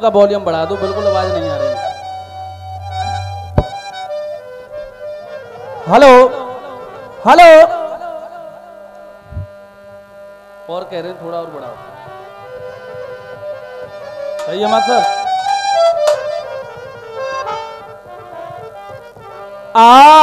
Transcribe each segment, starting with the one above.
का वॉल्यूम बढ़ा दो, बिल्कुल आवाज़ नहीं आ रही। हेलो हेलो और कह रहे हैं थोड़ा और बढ़ाओ। सही है सर? आ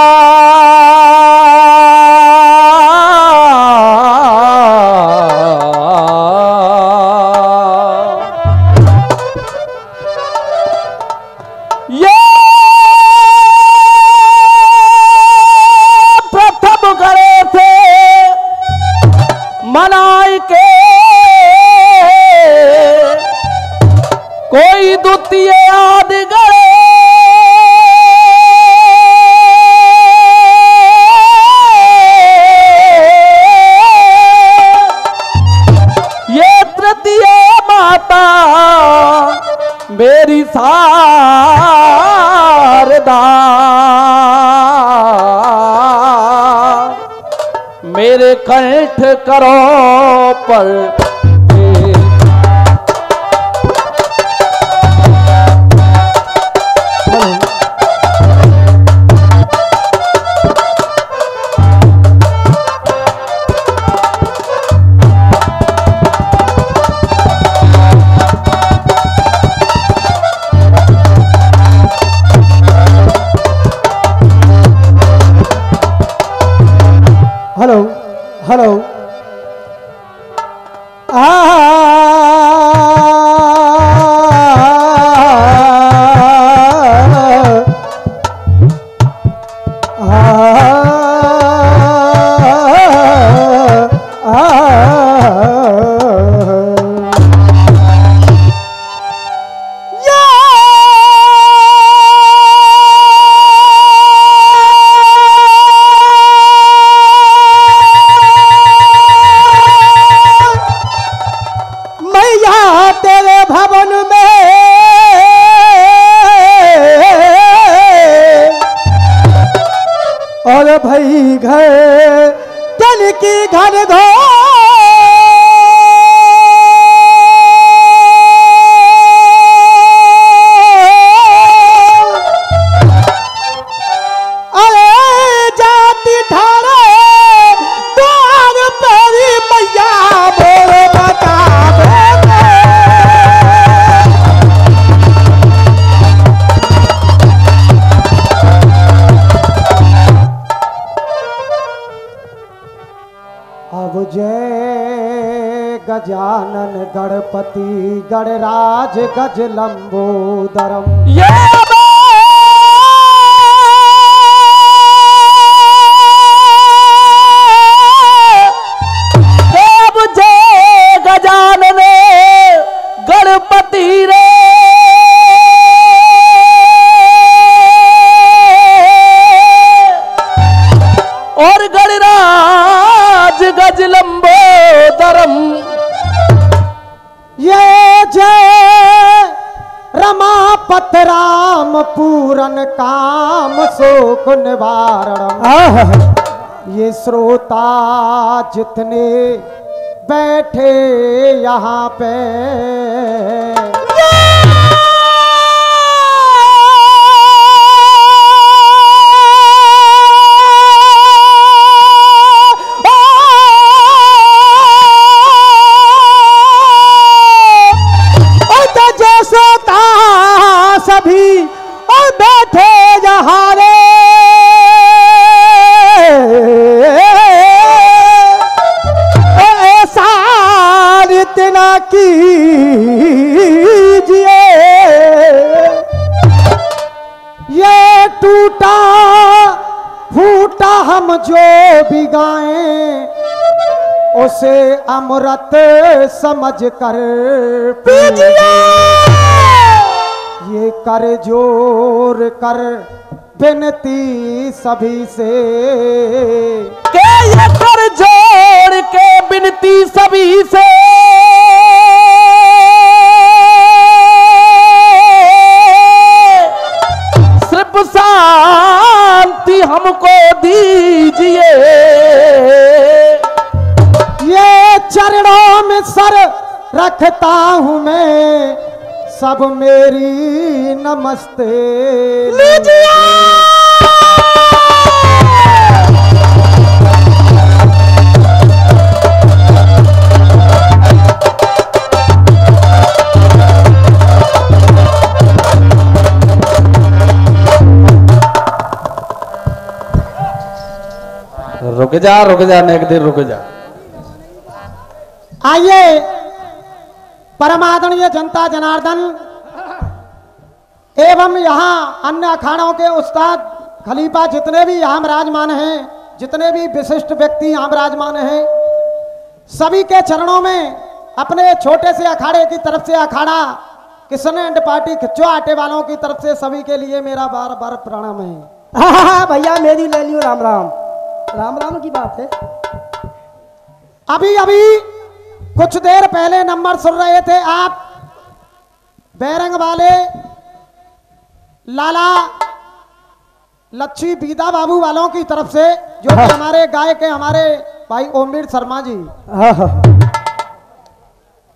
गणराज गज लंबोदरम yeah! पूरन काम शोक निवारण ये श्रोता जितने बैठे यहाँ पे जो भी गाए उसे अमृत समझ कर ये कर ज़ोर कर बिनती सभी से। रखता हूँ मैं सब मेरी नमस्ते। रुक जा रुक जा नेक दिन रुक जा। आइए परमादरणीय जनता जनार्दन। एवं यहाँ अन्य अखाड़ों के उस्ताद खलीफा जितने भी यहाँ विराजमान हैं जितने भी विशिष्ट व्यक्ति यहाँ विराजमान हैं सभी के चरणों में अपने छोटे से अखाड़े की तरफ़ से अखाड़ा किशन एंड पार्टी खिच्चो आटे वालों की तरफ़ से सभी के लिए मेरा बार बार प्रणाम है। हाँ हाँ भैया मेरी ले लियो राम राम राम राम की बात है। अभी अभी कुछ देर पहले नंबर सुन रहे थे आप। बैरंग वाले लाला लच्छी बीदा बाबू वालों की तरफ़ से जो कि हमारे गाय के हमारे भाई ओमवीर शर्मा जी। हाँ हाँ।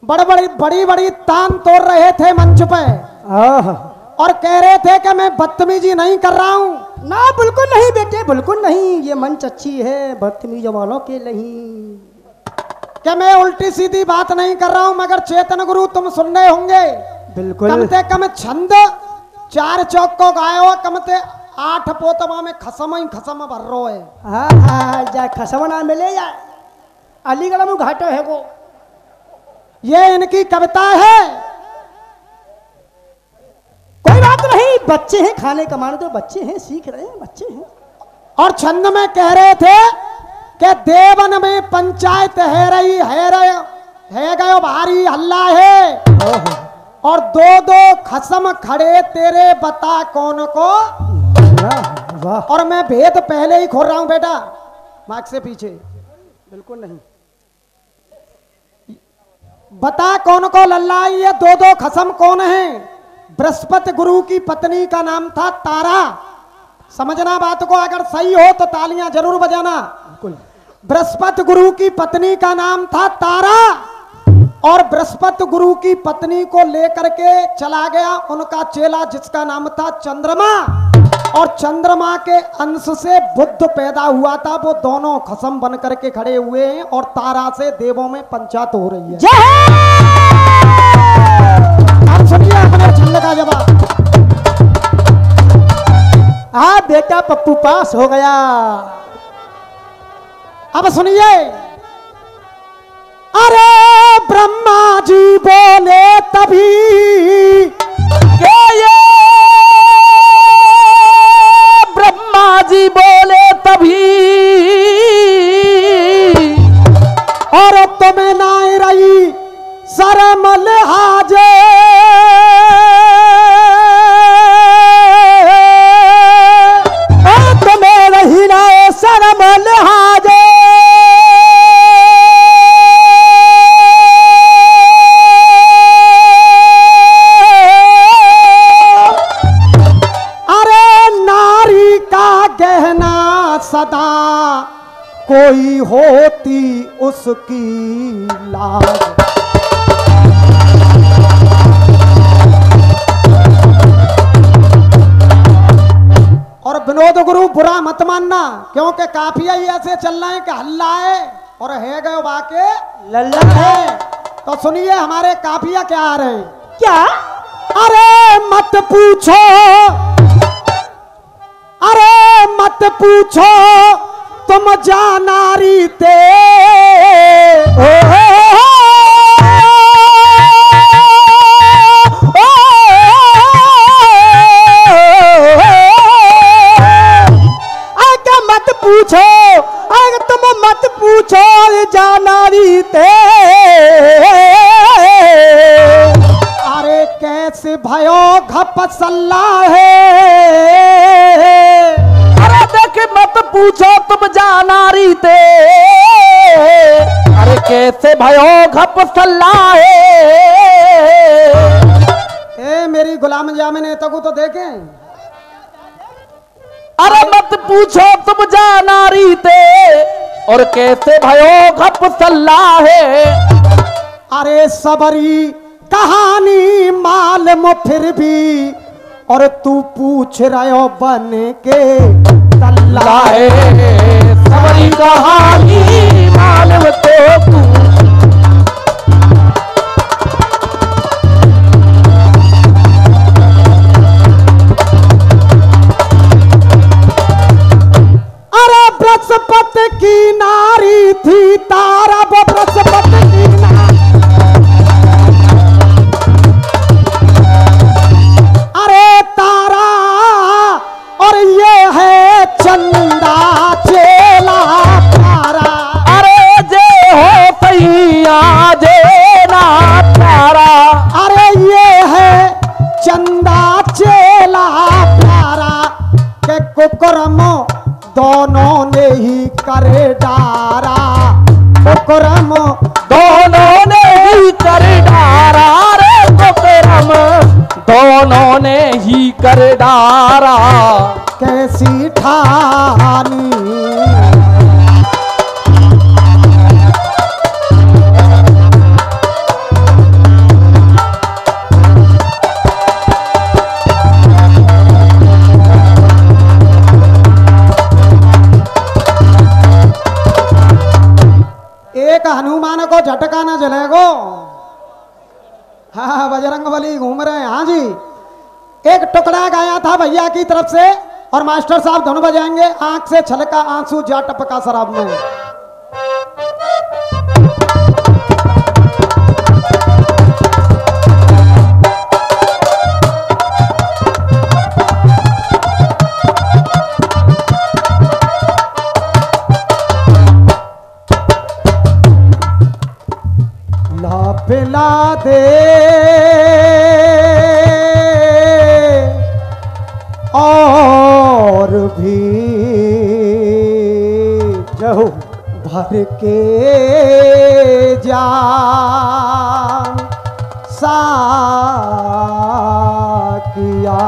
बड़ी बड़ी बड़ी बड़ी तान तोड़ रहे थे मंच पे। हाँ हाँ। और कह रहे थे कि मैं बदतमीजी नहीं कर रहा हूँ। ना बिल्कुल नहीं बेटे बिल्कुल नहीं। ये मंच अच्छी है बदतमीज वालों के नहीं। कि मैं उल्टी सीधी बात नहीं कर रहा हूँ मगर चेतन गुरु तुम सुन रहे होंगे। बिल्कुल। कम से कम छंद चार चौक को गाय कम से आठ पोतमा में खसम ही खसम भर रो है हाँ हाँ जा खसवना मिले या अलीगढ़ में घाटो है वो। ये इनकी कविता है। कोई बात नहीं बच्चे हैं खाने कमाने तो बच्चे हैं सीख रहे हैं बच्चे हैं। और छंद में कह रहे थे कि देवन में पंचायत है रही है रहे है गयो भारी हल्ला है? और दो दो खसम खड़े तेरे बता कौन को? वाह। और मैं भेद पहले ही खोल रहा हूँ बेटा। मार्क से पीछे। बिल्कुल नहीं। बता कौन को लल्ला? ये दो दो खसम कौन है? बृहस्पति गुरु की पत्नी का नाम था तारा। समझना बात को अगर सही हो तो तालियाँ ज़रूर बजाना। बिल्कुल। बृहस्पति गुरु की पत्नी का नाम था तारा। और बृहस्पति गुरु की पत्नी को लेकर के चला गया उनका चेला जिसका नाम था चंद्रमा। और चंद्रमा के अंश से बुद्ध पैदा हुआ था। वो दोनों खसम बन करके खड़े हुए हैं और तारा से देवों में पंचायत हो रही है। आप सुनिए अपने छंद का जवाब। हाँ बेटा पप्पू पास हो गया। अब सुनिए। अरे ब्रह्मा जी बोले तभी ये ब्रह्मा जी बोले तभी। और तुम्हें ना रही शर्म लिहाजे। कोई होती उसकी लाज। और विनोद गुरु बुरा मत मानना क्योंकि काफिया ही ऐसे चल रहे हैं कि हल्ला है और है गए वाके लल्ला है है। तो सुनिए हमारे काफिया क्या आ रहे हैं। क्या? अरे मत पूछो। अरे मत पूछो। तुम जानारी ते ओ, ओ, पूछो आगे तुम मत पूछो जानारी ते अरे कैसे भयो घप सल्ला है अरे देख मत पूछो तुम जानारी ते अरे कैसे भयो घप सल्लाहे। ए मेरी गुलाम जामिन तकू तो देखे। अरे मत पूछो तुम जानारी ते और कैसे भयो घप सल्लाहे। अरे सबरी कहानी मालूम फिर भी। और तू पूछ रहे हो बन के। अरे बृहस्पति की नारी थी तारा वो बृहस्पति की नारी। कुकरम दोनों ने ही करे डारा और मास्टर साहब दोनों बजाएँगे। आँख से छलका आँसू जा टपका शराब में। ला पिला दे। भर के जा सा किया।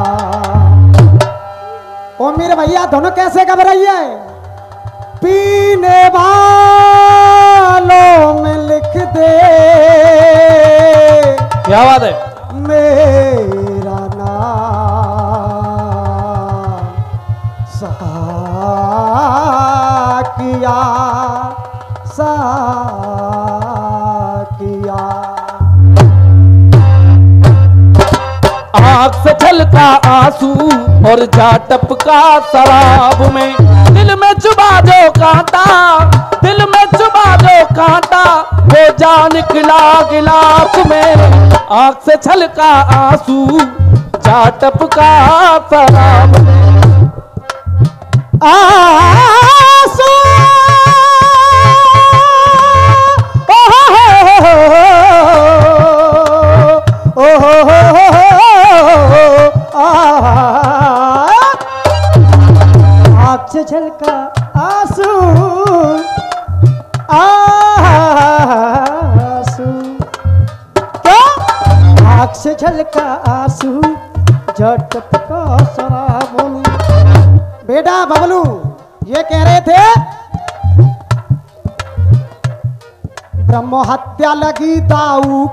ओ मेरे भैया दोनों कैसे घबराइए? पीने वालों में लिख दे। क्या बात है? मेरा नाम साकिया साकिया आँख से छलका आँसू और जा टपका शराब में। दिल में चुबा जो कांटा दिल में चुबा जो कांटा वो जा निकला गिलास में। आँख से छलका आँसू जा टपका शराब में। आँसू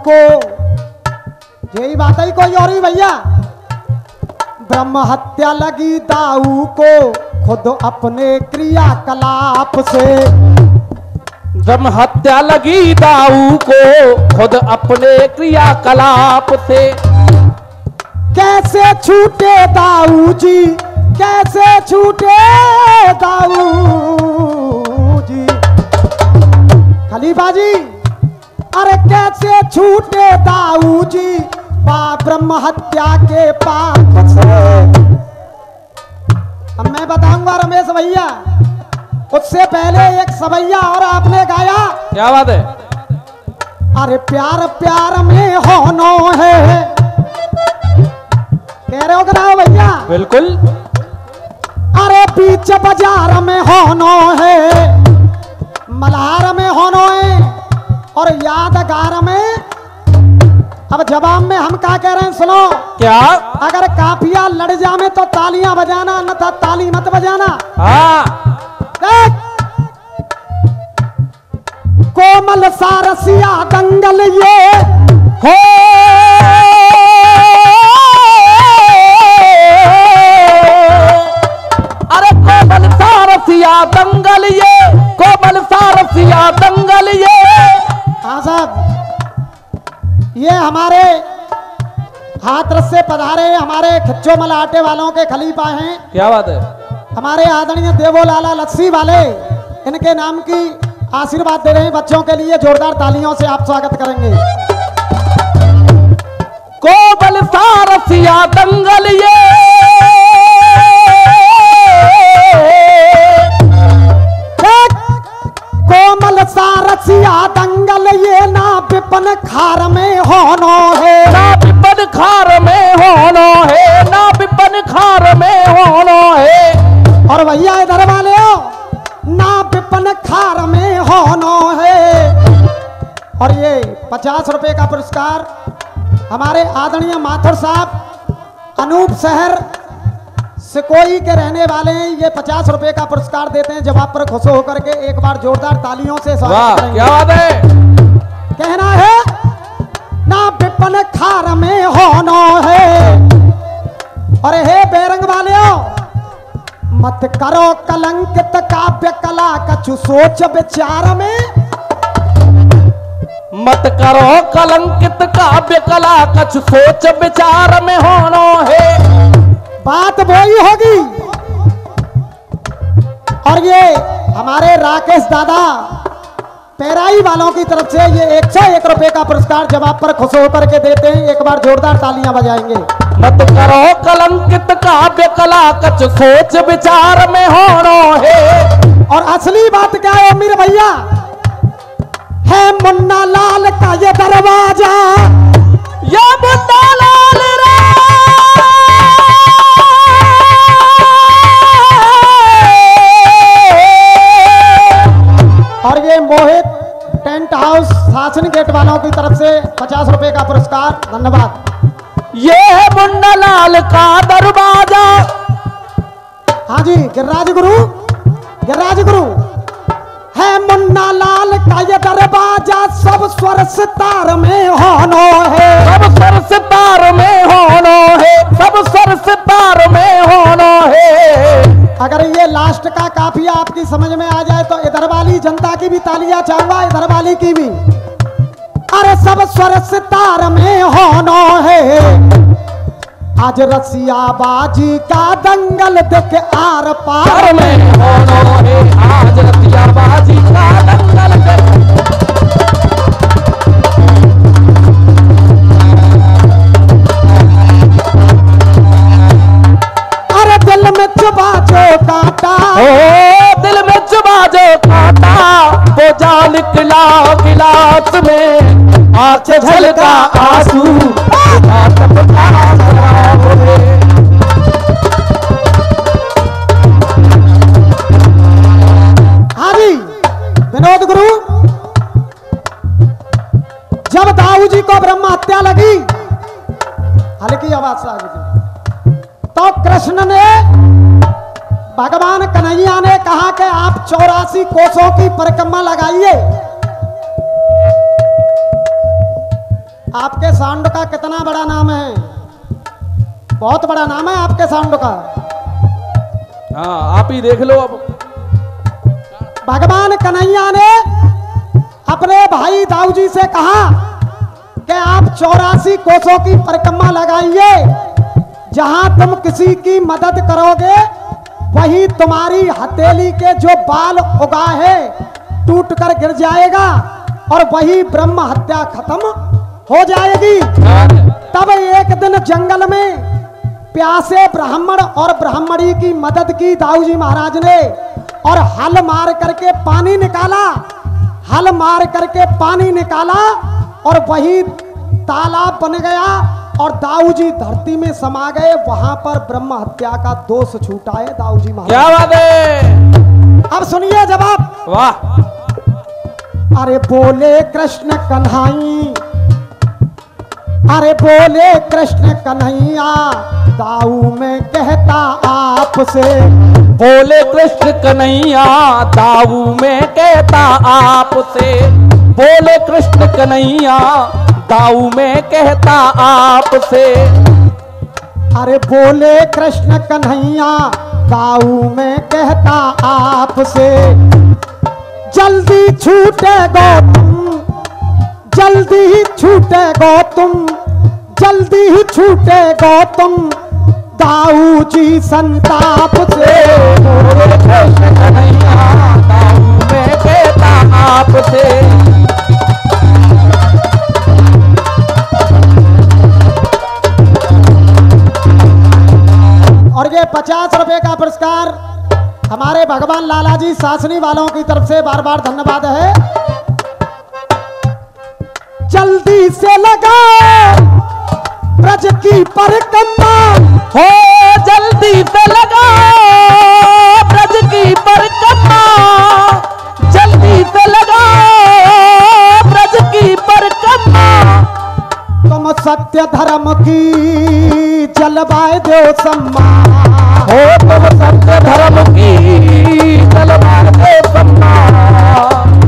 को। यही बात है कोई और ही भैया? ब्रह्म हत्या लगी दाऊ को खुद अपने क्रियाकलाप से। ब्रह्म हत्या लगी दाऊ को खुद अपने क्रियाकलाप से। कैसे छूटे दाऊ जी? कैसे छूटे दाऊ जी? खलीफा जी अरे कैसे छूटे दाऊ जी पा ब्रह्म हत्या के पाप। से अब मैं बताऊँगा रमेश भैया उससे पहले एक सवैया और आपने गाया। क्या बात है? अरे प्यार प्यार में होनो है। कह रहे हो कि ना भैया? बिल्कुल। अरे बीच बाज़ार में होनो है। मल्हार में होनो है। और यादगार में? अब जवाब में हम क्या कह रहे हैं सुनो। क्या? अगर काफिया लड़ जामे तो तालियाँ बजाना न था ताली मत बजाना। हाँ। देख। कोमल सारसिया दंगल ये हो। सारसिया दंगल ये कोमल सारसिया दंगल ये। हाँ साहब ये हमारे हाथरस से पधारे हमारे खच्चो मल आटे वालों के खलीफा हैं। क्या बात है? हमारे आदरणीय देवो लाला लस्सी वाले इनके नाम की आशीर्वाद दे रहे हैं बच्चों के लिए जोरदार तालियों से आप स्वागत करेंगे। कोमल सारसिया दंगल ये। सारसिया दंगल ये ना विपन खार में होनो है। ना विपन खार में होना है ना विपन खार में होना है। और भैया इधर वाले हो ना विपन खार में होनो है। और ये पचास रुपए का पुरस्कार हमारे आदरणीय माथुर साहब अनूप शहर सिकोई के रहने वाले हैं ये पचास रुपए का पुरस्कार देते हैं। जब आप पर खुश होकर के एक बार जोरदार तालियों से स्वागत क्या बात है? कहना है ना विपन खार में होनो है। अरे हे बेरंग वाले मत करो कलंकित काव्य कला कछु सोच विचार में। मत करो कलंकित काव्य कला कछ सोच विचार में होना है। बात वही होगी। और ये हमारे राकेश दादा पेराई वालों की तरफ़ से ये एक सौ एक रुपए का पुरस्कार जब आप पर खुश होकर के देते हैं। एक बार जोरदार तालियाँ बजाएँगे। मत करो कलंकित काव्य कला कछ सोच विचार में होना है और असली बात क्या है अमीर भैया? है मुन्ना लाल का ये दरवाज़ा। ये मुन्ना लाल रे। और ये मोहित टेंट हाउस शासन गेट वालों की तरफ़ से पचास रुपए का पुरस्कार धन्यवाद। ये है मुन्ना लाल का दरवाज़ा। हाँ जी गिरिराज गुरु गिरिराज गुरु। है मुन्ना लाल का ये दरवाज़ा सब स्वर सितार में होनो है। सब सर सितार में होना है। सब सर सितार में होना है। अगर ये लास्ट का काफिया आपकी समझ में आ जाए तो इधर वाली जनता की भी तालियाँ चाहूँगा इधर वाली की भी। अरे सब स्वर सितार में होनो है। आज रसिया बाजी का दंगल देख आर पार। में होना है आज रतिया बाजी का दंगल अरे दिल में चुबा जो काटा। ओ दिल में चुबा जो काटा वो जा निकला गिलास में। आँख झलका आँसू हत्या लगी। हल्की आवाज़ से आगे। तो कृष्ण ने भगवान कन्हैया ने कहा कि आप चौरासी कोसों की परिक्रमा लगाइए। आपके सांड का कितना बड़ा नाम है? बहुत बड़ा नाम है आपके सांड का। हाँ आप ही देख लो अब। भगवान कन्हैया ने अपने भाई दाऊ जी से कहा कि आप चौरासी कोसों की परिक्रमा लगाइए। जहाँ तुम किसी की मदद करोगे, वही तुम्हारी हथेली के जो बाल उगा है, टूट कर गिर जाएगा और वही ब्रह्म हत्या खत्म हो जाएगी। तब एक दिन जंगल में प्यासे ब्राह्मण और ब्राह्मणी की मदद की दाऊ जी महाराज ने और हल मार करके पानी निकाला, हल मार करके पानी निकाला और वही तालाब बन गया और दाऊ जी धरती में समा गए। वहाँ पर ब्रह्म हत्या का दोष छूटा है दाऊ जी महाराज। क्या बात है? अब सुनिए जवाब। वाह। अरे बोले कृष्ण कन्हई अरे बोले कृष्ण कन्हैया दाऊ में कहता आपसे। बोले कृष्ण कन्हैया दाऊ में कहता आपसे। बोले कृष्ण कन्हैया दाऊ में कहता आपसे। अरे बोले कृष्ण कन्हैया दाऊ में कहता आपसे। जल्दी छूटे गौतम जल्दी ही छूटे गौतम जल्दी ही छूटे गौतम दाऊ जी संताप से। बोले कृष्ण कन्हैया दाऊ में कहता आपसे। और ये पचास रुपए का पुरस्कार हमारे भगवान लाला जी सासनी वालों की तरफ़ से बार बार धन्यवाद है। जल्दी से लगा ब्रज की परिक्रमा हो, जल्दी से लगा ब्रज की परिक्रमा सत्य धर्म की जलवाए दो सम्मान हो तुम सत्य धर्म की तलवार दो सम्मान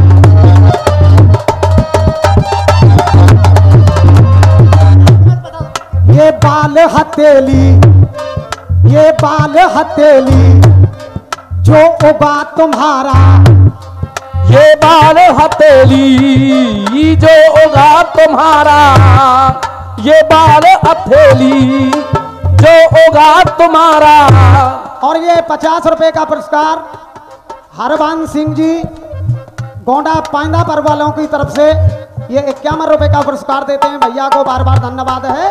ये बाल हथेली ये बाल हथेली जो उगा तुम्हारा। ये बाल हथेली जो उगा तुम्हारा। ये बाल हथेली जो उगा तुम्हारा। और ये पचास रुपए का पुरस्कार हरबान सिंह जी गोंडा पाइंदा पर वालों की तरफ़ से ये इक्यावन रुपए का पुरस्कार देते हैं। भैया को बार बार धन्यवाद है।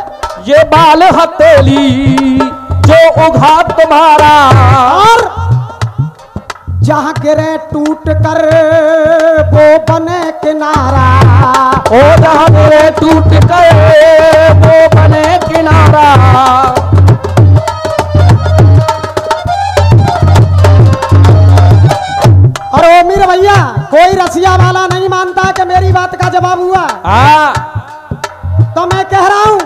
ये बाल हथेली जो उघा तुम्हारा। और जहाँ गिरे टूट कर वो बने किनारा। ओ जहाँ मेरे टूट गए वो बने किनारा। और ओ मीर भैया कोई रसिया वाला नहीं मानता कि मेरी बात का जवाब हुआ। हाँ। तो मैं कह रहा हूँ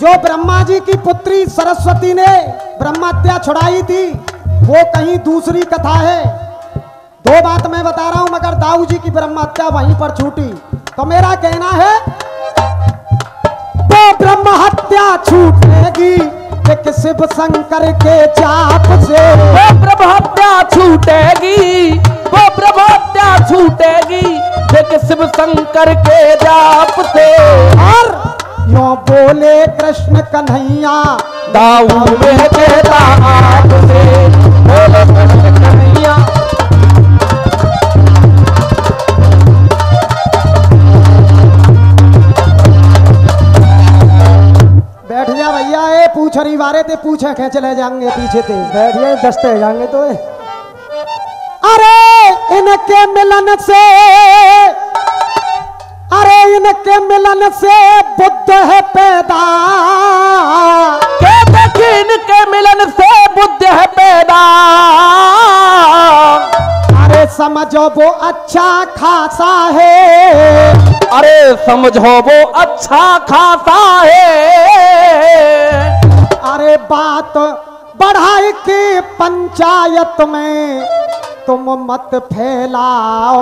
जो ब्रह्मा जी की पुत्री सरस्वती ने ब्रह्महत्या छुड़ाई थी वो कहीं दूसरी कथा है। दो बात मैं बता रहा हूँ मगर दाऊ जी की ब्रह्महत्या वहीं पर छूटी। तो मेरा कहना है तो ब्रह्महत्या छूटेगी एक शिव शंकर के चाप से। वो ब्रह्म हत्या छूटेगी वो ब्रह्म हत्या छूटेगी एक शिव शंकर के जाप से। और यो बोले कृष्ण कन्हैया। दाऊ में कहता आपसे बोले कृष्ण कन्हैया बैठ जा भैया ए पूछ रही बारे ते पूछे खेच ले जाएँगे पीछे ते। बैठिए दस्ते जाएँगे तो। अरे इनके मिलन से अरे इनके मिलन से बुद्ध है पैदा। के दक्षिण के मिलन से बुद्ध है पैदा। अरे समझो वो अच्छा खासा है। अरे समझो वो अच्छा खासा है। अरे बात बढ़ाई की पंचायत में तुम मत फैलाओ।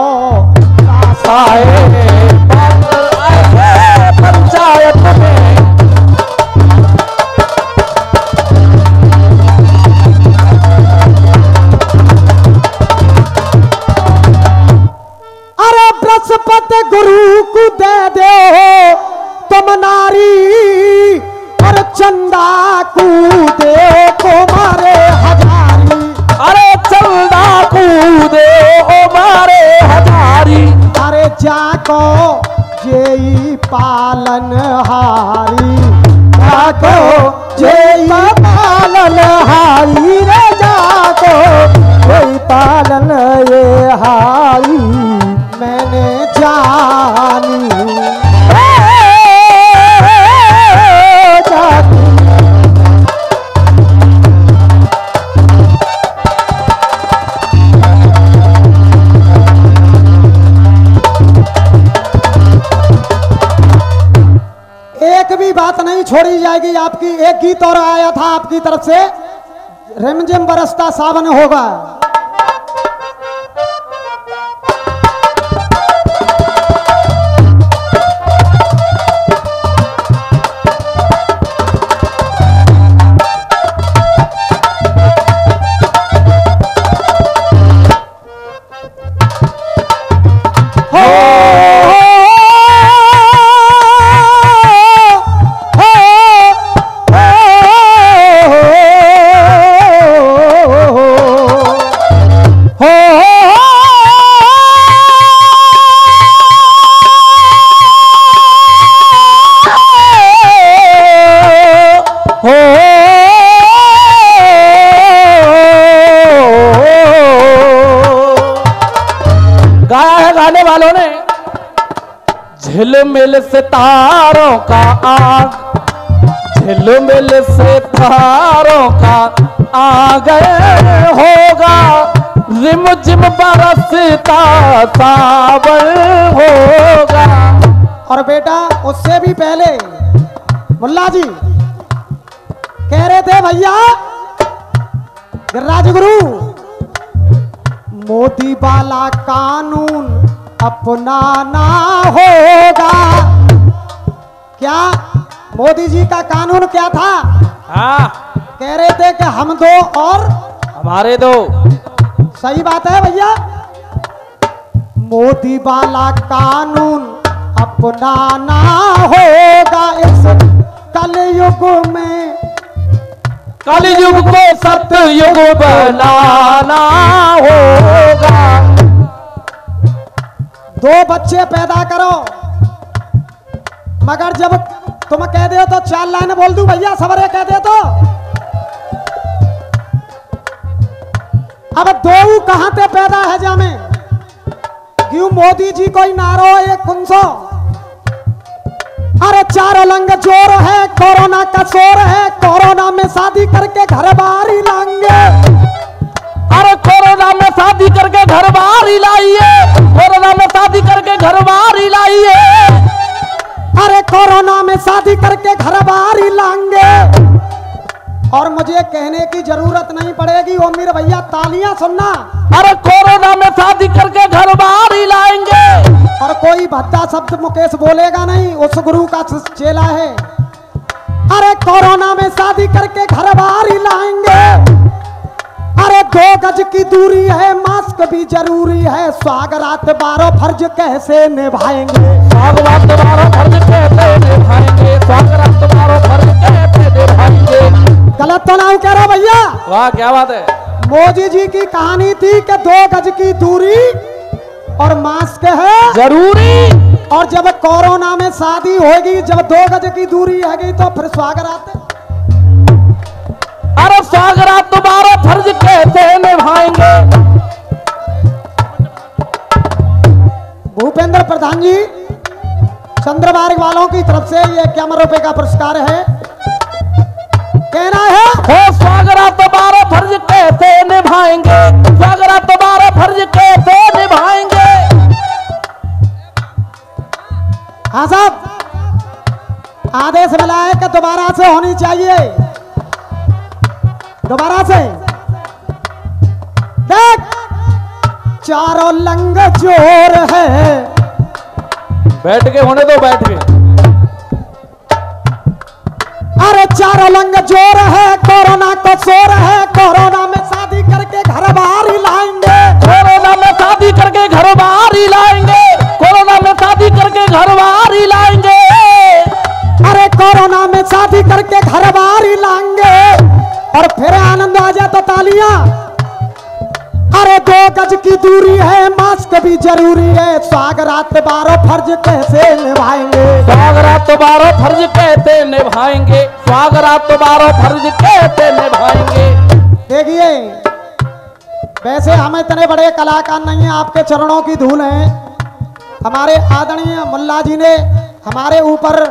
खासा आए अरे बृहस्पति गुरु को दे दो तुम नारी और चंदा को पालन आपकी तरफ़ से रिमझिम बरसता सावन होगा। झिलमिल सितारों का आग, झिलमिल सितारों का आ गए होगा। रिम जिम बरसता सावन होगा। और बेटा, उससे भी पहले मुल्ला जी कह रहे थे, भैया गिरिराज गुरु मोदी वाला कानून अपनाना होगा। क्या? मोदी जी का कानून क्या था? हाँ। कह रहे थे कि हम दो और हमारे दो। सही बात है भैया? मोदी वाला कानून अपनाना होगा इस कलयुग में। कलयुग को सतयुग बनाना होगा। दो बच्चे पैदा करो। मगर जब तुम कह दे तो चार लाइन बोल दू, भैया, सवरे कह दे तो। अब दो कहाँ ते पैदा है जामे? क्यों मोदी जी कोई नारो एक कुंसो? अरे चार लंग ज़ोर है, कोरोना का शोर है, कोरोना में शादी करके घर बार ही लाएँगे। अरे कोरोना में शादी करके घर बार ही लाइए। शादी करके घर बाहर ही लाइए। अरे कोरोना में शादी करके घर बाहर ही लाएँगे और मुझे कहने की ज़रूरत नहीं पड़ेगी ओ मेरे भैया, तालियाँ सुनना। अरे कोरोना में शादी करके घर बाहर ही लाएँगे। और कोई भद्दा शब्द मुकेश बोलेगा नहीं, उस गुरु का चेला है। अरे कोरोना में शादी करके घर बाहर ही लाएँगे। अरे दो गज की दूरी है मास्क भी ज़रूरी है। स्वागरात बारह फ़र्ज़ कैसे निभाएँगे? स्वागत तुम्हारा फ़र्ज़ कैसे निभाएँगे? स्वागत तुम्हारा फ़र्ज़ कैसे निभाएँगे? गलत तो ना कह रहा भैया? वाह क्या बात है। मोदी जी की कहानी थी कि दो गज की दूरी और मास्क है। ज़रूरी। और जब कोरोना में शादी होगी जब दो गज की दूरी हैगी तो फिर स्वागरात अरे सागरा तुम्हारा फ़र्ज़ कैसे निभाएँगे भूपेंद्र प्रधान जी चंद्रमार्ग वालों की तरफ़ से यह क्या रुपए का पुरस्कार है? कहना है हो स्वागत तुम्हारा बैठ के होने दो बैठ के। अरे चारों लंग ज़ोर है कोरोना को शोर है कोरोना में शादी करके घर बाहर ही लाएँगे। कोरोना में शादी करके घर बाहर ही लाएँगे। कोरोना में शादी करके घर बाहर ही लाएँगे। अरे कोरोना में शादी करके घर बाहर ही लाएँगे। और फिर आनंद आ जाए तो तालियाँ। अरे दो गज की दूरी है भी ज़रूरी है। स्वागरात बारह फ़र्ज़ कैसे निभाएँगे? स्वागत तुम्हारा फ़र्ज़ कैसे निभाएँगे? स्वागत तुम्हारा फ़र्ज़ कैसे निभाएँगे? देखिए वैसे हम इतने बड़े कलाकार नहीं हैं आपके चरणों की धूल है। हमारे आदरणीय मुल्ला जी ने हमारे ऊपर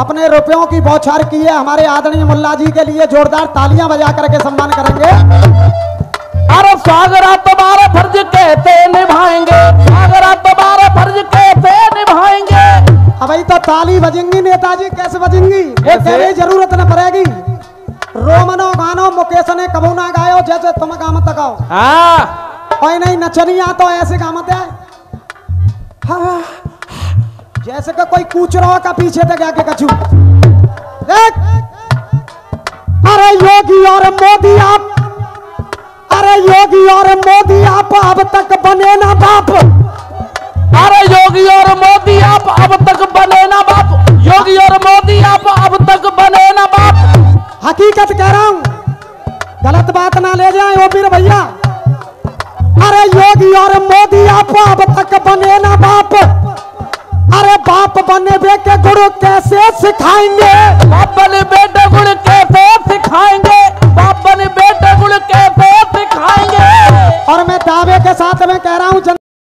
अपने रुपयों की बौछार की है। हमारे आदरणीय मुल्ला जी के लिए जोरदार तालियाँ बजा करके सम्मान करेंगे। अरे स्वागत तुम्हारा फ़र्ज़ कैसे निभाएँगे? स्वागत तुम्हारा फ़र्ज़ कैसे निभाएँगे? अभी तो ताली बजेंगी नेताजी कैसे बजेंगी? कैसे? ज़रूरत न पड़ेगी। रोमनो गानो मुकेश ने कबू ना गायो जैसे तुम गाम तक आओ। हाँ। नहीं नचनिया तो ऐसे गामत है। हाँ, जैसे कि कोई कूच रहा का पीछे तक आके कछू। देख अरे योगी और मोदी आप अरे योगी और मोदी, आप अब तक बने ना बाप। अरे योगी और मोदी, आप अब तक बने ना बाप। योगी और मोदी, आप अब तक बने ना बाप। हकीकत कह रहा हूँ, गलत बात ना ले जाए ओ वीर भैया। अरे योगी और मोदी, आप अब तक बने ना बाप। अरे बाप बने बेटे, गुरु कैसे सिखाएँगे? बाप बने बेटे, गुरु कैसे सिखाएँगे? बाप बने बेटे, गुरु कैसे सिखाएँगे? और मैं दावे के साथ में कह रहा हूँ